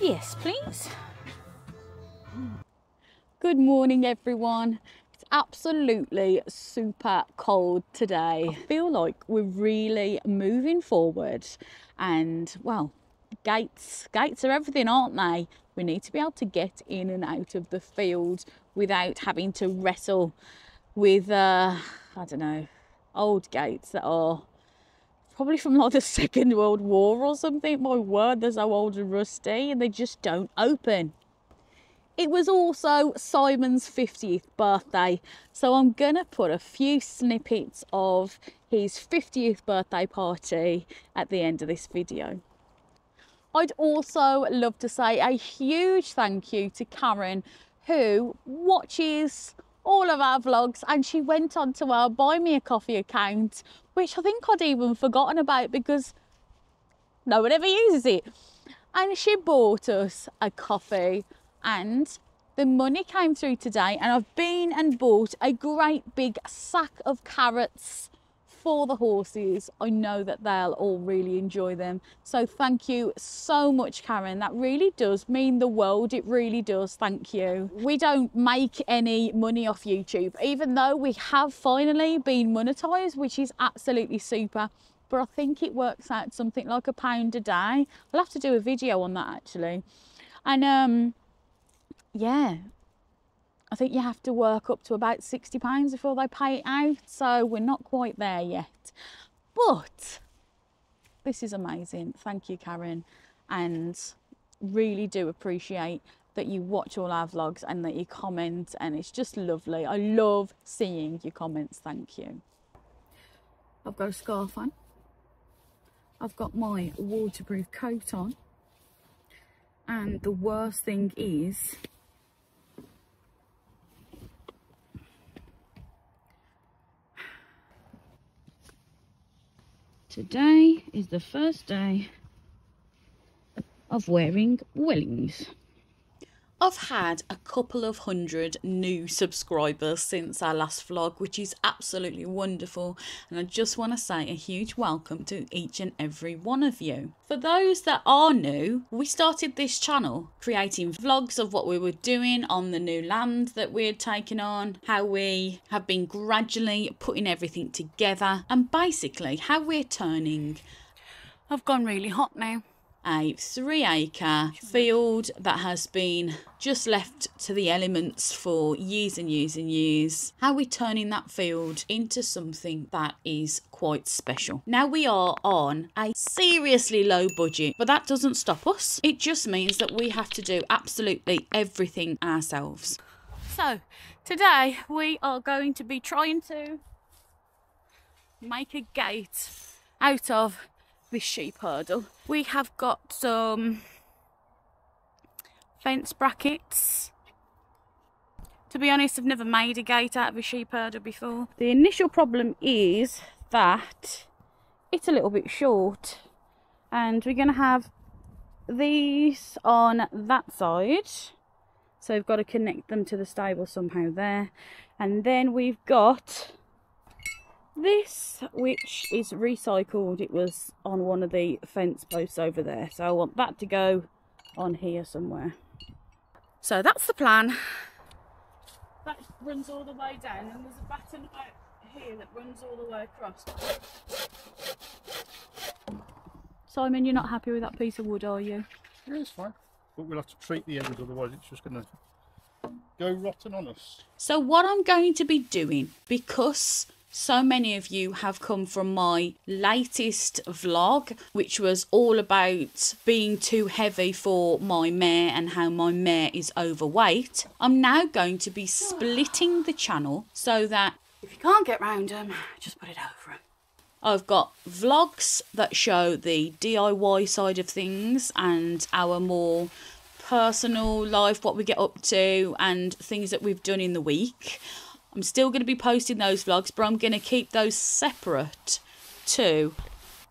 Yes, please. Good morning, everyone. It's absolutely super cold today. I feel like we're really moving forward, and well, gates gates are everything, aren't they? We need to be able to get in and out of the field without having to wrestle with uh, I don't know old gates that are probably from like the Second World War or something. My word, they're so old and rusty and they just don't open. It was also Simon's 50th birthday, so I'm gonna put a few snippets of his 50th birthday party at the end of this video. I'd also love to say a huge thank you to Karen who watches all of our vlogs and she went on to our buy me a coffee account which I think I'd even forgotten about because no one ever uses it. And she bought us a coffee and the money came through today and I've been and bought a great big sack of carrots for the horses. I know that they'll all really enjoy them. So thank you so much, Karen. That really does mean the world. It really does. Thank you. We don't make any money off YouTube, even though we have finally been monetized, which is absolutely super. But I think it works out something like a pound a day. I'll have to do a video on that actually. And um, yeah, I think you have to work up to about £60 before they pay it out. So we're not quite there yet. But this is amazing. Thank you, Karen. And really do appreciate that you watch all our vlogs and that you comment and it's just lovely. I love seeing your comments. Thank you. I've got a scarf on. I've got my waterproof coat on. And the worst thing is Today is the first day of wearing Wellings. I've had a couple of hundred new subscribers since our last vlog, which is absolutely wonderful. And I just want to say a huge welcome to each and every one of you. For those that are new, we started this channel creating vlogs of what we were doing on the new land that we had taken on, how we have been gradually putting everything together, and basically how we're turning. I've gone really hot now a three acre field that has been just left to the elements for years and years and years. How are we turning that field into something that is quite special? Now we are on a seriously low budget, but that doesn't stop us. It just means that we have to do absolutely everything ourselves. So today we are going to be trying to make a gate out of this sheep hurdle. We have got some fence brackets. To be honest, I've never made a gate out of a sheep hurdle before. The initial problem is that it's a little bit short and we're going to have these on that side. So we've got to connect them to the stable somehow there. And then we've got this which is recycled it was on one of the fence posts over there so I want that to go on here somewhere. So that's the plan. That runs all the way down and there's a batten out here that runs all the way across. Simon you're not happy with that piece of wood are you? Yeah it's fine. But we'll have to treat the ends otherwise it's just going to go rotten on us. So what I'm going to be doing because so many of you have come from my latest vlog, which was all about being too heavy for my mare and how my mare is overweight. I'm now going to be splitting the channel so that if you can't get round them, just put it over them. I've got vlogs that show the DIY side of things and our more personal life, what we get up to, and things that we've done in the week. I'm still going to be posting those vlogs, but I'm going to keep those separate to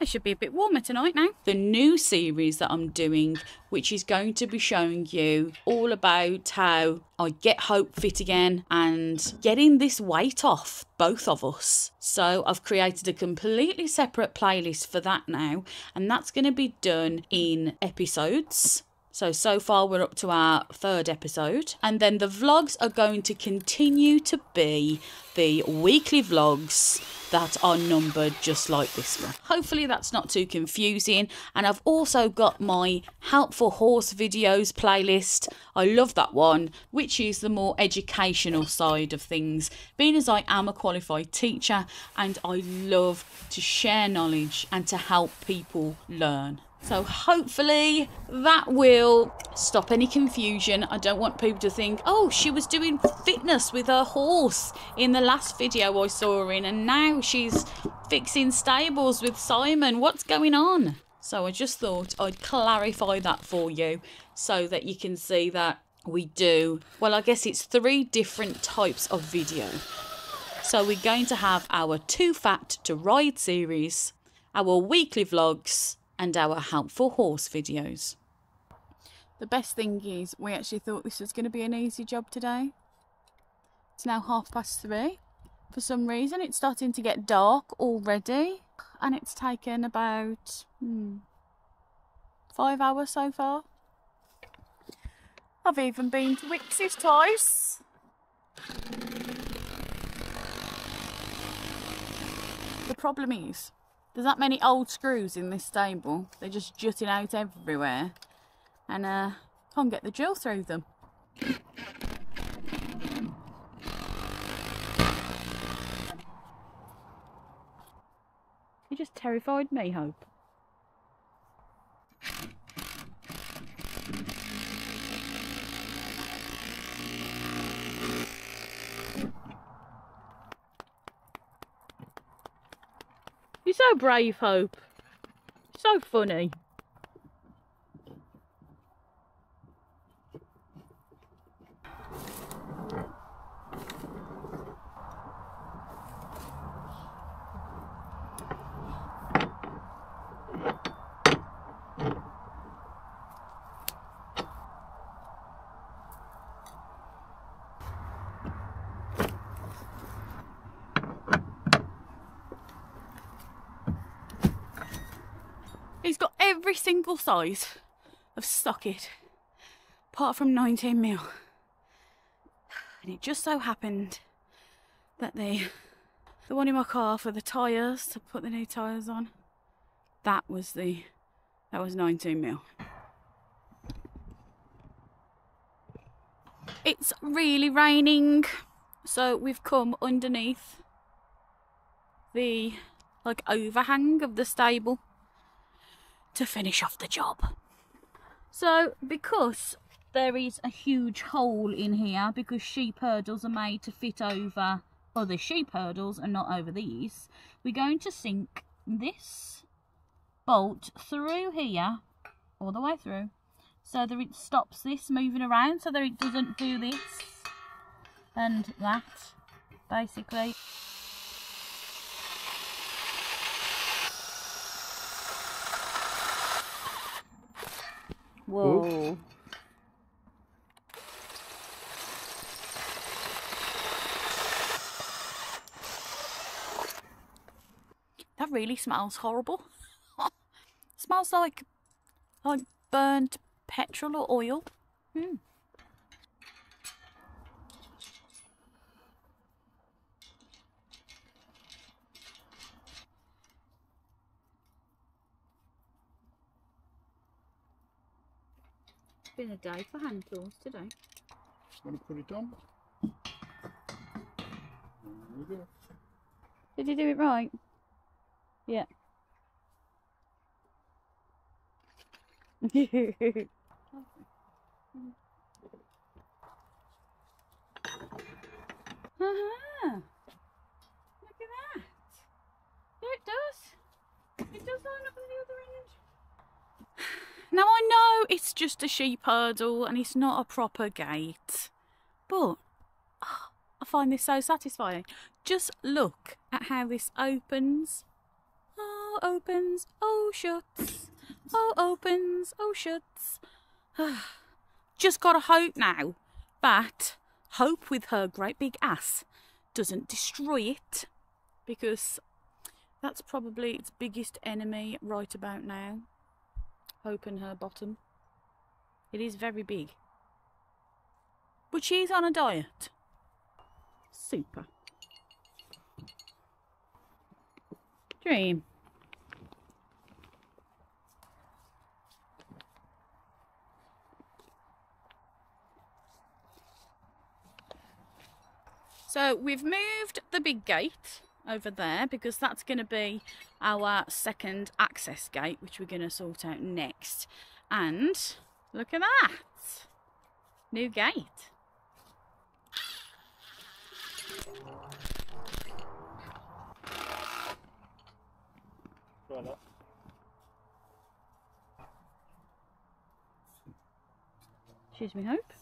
It should be a bit warmer tonight now. The new series that I'm doing, which is going to be showing you all about how I get Hope fit again and getting this weight off, both of us. So I've created a completely separate playlist for that now, and that's going to be done in episodes. So, so far we're up to our third episode. And then the vlogs are going to continue to be the weekly vlogs that are numbered just like this one. Hopefully that's not too confusing. And I've also got my helpful horse videos playlist. I love that one, which is the more educational side of things. Being as I am a qualified teacher and I love to share knowledge and to help people learn. So hopefully that will stop any confusion. I don't want people to think, oh, she was doing fitness with her horse in the last video I saw her in, and now she's fixing stables with Simon. What's going on? So I just thought I'd clarify that for you so that you can see that we do, well, I guess it's three different types of video. So we're going to have our Too Fat to Ride series, our weekly vlogs, and our helpful horse videos. The best thing is we actually thought this was going to be an easy job today. It's now half past three. For some reason it's starting to get dark already and it's taken about hmm, five hours so far. I've even been to Wickes twice. The problem is there's that many old screws in this stable. They're just jutting out everywhere. And uh, can't get the drill through them. You just terrified me, Hope. So brave, Hope. So funny. He's got every single size of socket, apart from 19 mil. And it just so happened that the the one in my car for the tyres to put the new tyres on, that was the that was 19 mil. It's really raining, so we've come underneath the like overhang of the stable to finish off the job. So, because there is a huge hole in here, because sheep hurdles are made to fit over other sheep hurdles and not over these, we're going to sink this bolt through here, all the way through, so that it stops this moving around, so that it doesn't do this and that, basically. Whoa. That really smells horrible. smells like like burnt petrol or oil. Hmm. Been a day for hand tools today. Just want to put it on. There we go. Did you do it right? Yeah. uh-huh. Look at that. Yeah, it does. It does line up with the other end. Now I know it's just a sheep hurdle and it's not a proper gate, but ah, I find this so satisfying. Just look at how this opens. Oh, Oh opens, oh shuts. Oh opens, oh shuts. Just gotta hope now that Hope with her great big ass doesn't destroy it because that's probably its biggest enemy right about now. Hope in her bottom. It is very big. But she's on a diet. Super. Dream. So we've moved the big gate over there because that's going to be our second access gate which we're going to sort out next. And look at that! New gate. That. Excuse me, Hope.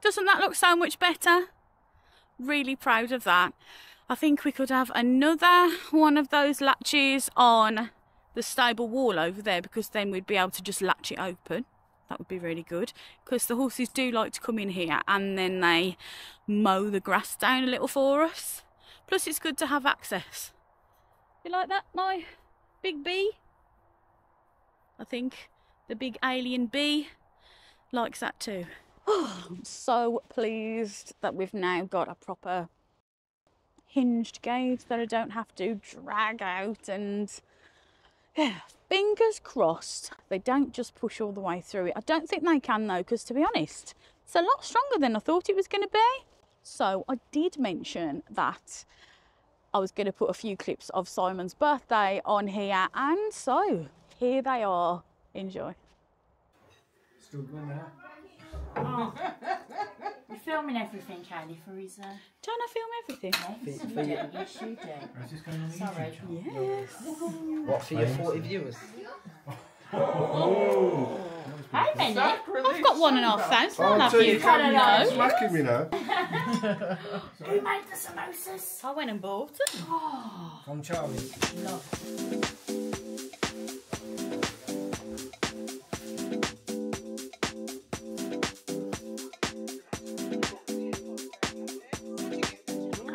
Doesn't that look so much better? Really proud of that. I think we could have another one of those latches on the stable wall over there because then we'd be able to just latch it open. That would be really good because the horses do like to come in here and then they mow the grass down a little for us. Plus it's good to have access. You like that, my big bee? I think the big alien bee likes that too. I'm so pleased that we've now got a proper hinged gate that I don't have to drag out and yeah, fingers crossed they don't just push all the way through it. I don't think they can though because to be honest it's a lot stronger than I thought it was going to be. So I did mention that I was going to put a few clips of Simon's birthday on here and so here they are. Enjoy. Struggling there. Oh. You're filming everything, Hayley, for his. Uh, Don't I film everything? yes, For- you do. Yes, you do. Is this going on Sorry. Yes. What for your 40 viewers? Hi, Benny. I've got one and a half thousand. I'll Oh, have you you can't know. smacking me now. Who made the samosas? I went and bought them. From Charlie. Love.